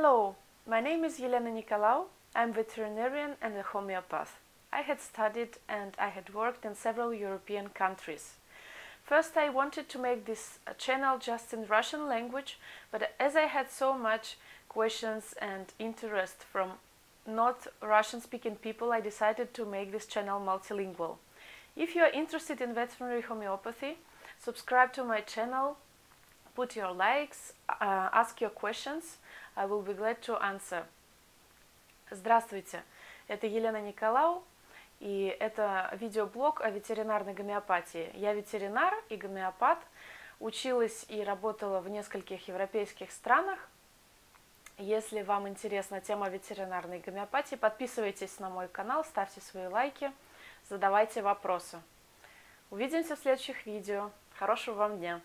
Hello, my name is Yelena Nicolau. I'm veterinarian and a homeopath. I had studied and I had worked in several European countries. First, I wanted to make this channel just in Russian language, but as I had so much questions and interest from not Russian speaking people, I decided to make this channel multilingual. If you are interested in veterinary homeopathy, subscribe to my channel, put your likes, uh, ask your questions. I will be glad to answer. Здравствуйте, это Елена Николау, и это видеоблог о ветеринарной гомеопатии. Я ветеринар и гомеопат, училась и работала в нескольких европейских странах. Если вам интересна тема ветеринарной гомеопатии, подписывайтесь на мой канал, ставьте свои лайки, задавайте вопросы. Увидимся в следующих видео. Хорошего вам дня!